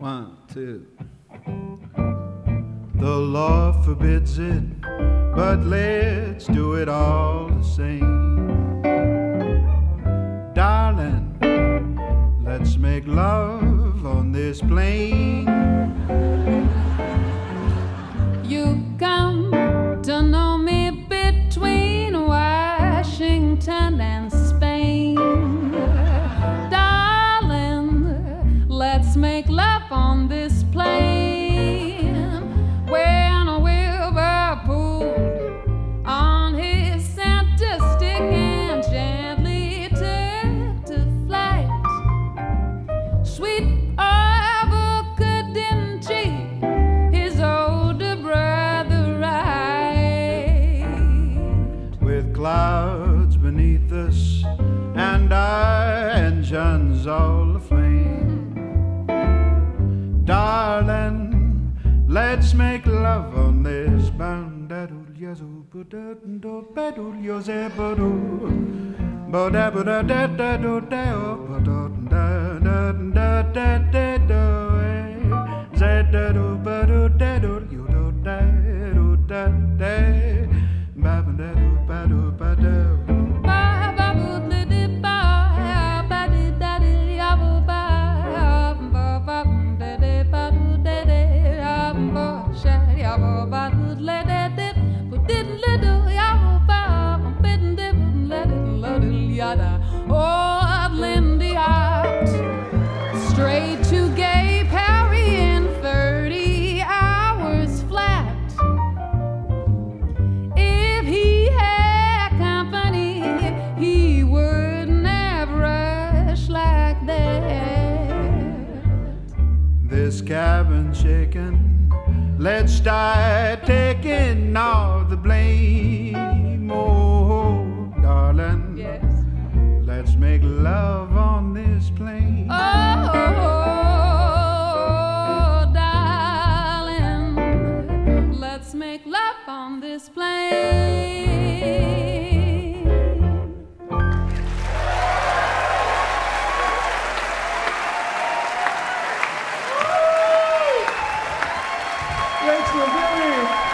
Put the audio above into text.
One, two. The law forbids it, but let's do it all the same. Darling, let's make love on this plane. On this plane. When we'll pulled on his center stick and gently take to flight. Sweet cheat his older brother right. with clouds beneath us and our engines all aflame. Let's make love on this bandadul yazu budaddo badul yozebadu boda boda da da do da This cabin shaking. Let's start taking all the blame. Oh, darling. Yes. Let's make love on this plane. Oh, darling, let's make love on this plane. Rachael Vilray.